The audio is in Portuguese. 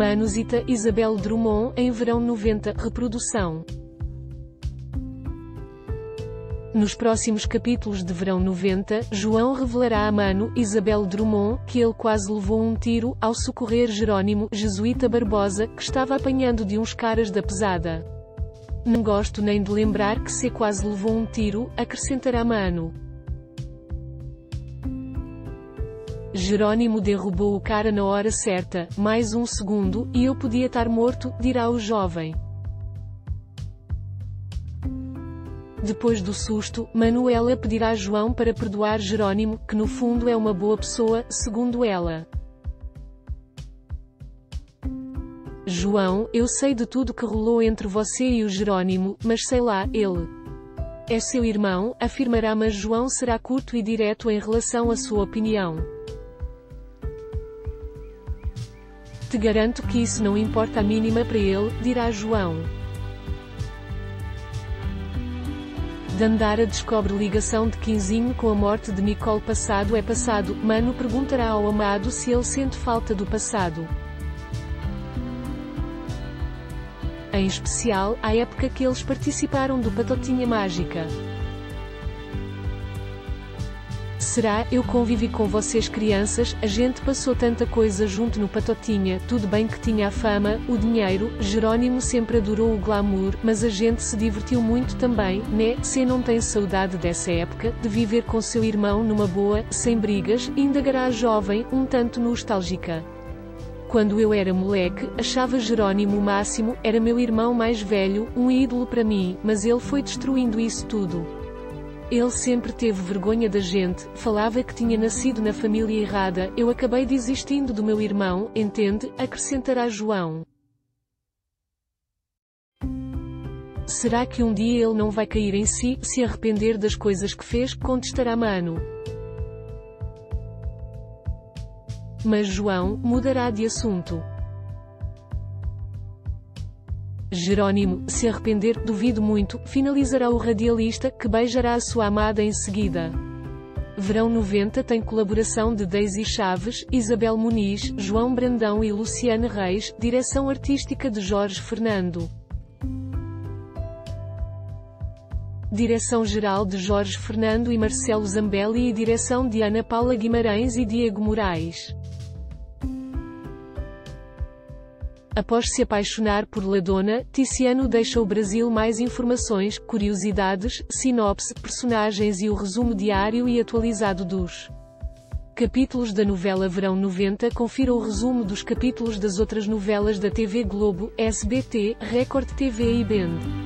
Manusita Isabel Drummond em Verão 90 Reprodução nos próximos capítulos de Verão 90, João revelará a Mano, Isabel Drummond, que ele quase levou um tiro, ao socorrer Jerônimo, jesuíta Barbosa, que estava apanhando de uns caras da pesada. Não gosto nem de lembrar que se quase levou um tiro, acrescentará Mano. Jerônimo derrubou o cara na hora certa, mais um segundo, e eu podia estar morto, dirá o jovem. Depois do susto, Manuela pedirá a João para perdoar Jerônimo, que no fundo é uma boa pessoa, segundo ela. João, eu sei de tudo que rolou entre você e o Jerônimo, mas sei lá, ele. É seu irmão, afirmará mas João será curto e direto em relação à sua opinião. Te garanto que isso não importa a mínima para ele, dirá João. Dandara descobre ligação de Quinzinho com a morte de Nicole passado é passado, Mano perguntará ao amado se ele sente falta do passado. Em especial, à época que eles participaram do Patotinha Mágica. Será, eu convivi com vocês crianças, a gente passou tanta coisa junto no Patotinha, tudo bem que tinha a fama, o dinheiro, Jerónimo sempre adorou o glamour, mas a gente se divertiu muito também, né? Se não tem saudade dessa época, de viver com seu irmão numa boa, sem brigas, indagará a jovem, um tanto nostálgica. Quando eu era moleque, achava Jerónimo o máximo, era meu irmão mais velho, um ídolo para mim, mas ele foi destruindo isso tudo. Ele sempre teve vergonha da gente, falava que tinha nascido na família errada, eu acabei desistindo do meu irmão, entende? Acrescentará João. Será que um dia ele não vai cair em si, se arrepender das coisas que fez? Contestará Mano. Mas João mudará de assunto. Jerônimo, se arrepender, duvido muito, finalizará o radialista, que beijará a sua amada em seguida. Verão 90 tem colaboração de Daisy Chaves, Isabel Muniz, João Brandão e Luciane Reis, direção artística de Jorge Fernando. Direção-geral de Jorge Fernando e Marcelo Zambelli e direção de Ana Paula Guimarães e Diego Moraes. Após se apaixonar por Ladona, Tiziano deixa o Brasil mais informações, curiosidades, sinopse, personagens e o resumo diário e atualizado dos capítulos da novela Verão 90 confira o resumo dos capítulos das outras novelas da TV Globo, SBT, Record TV e Bend.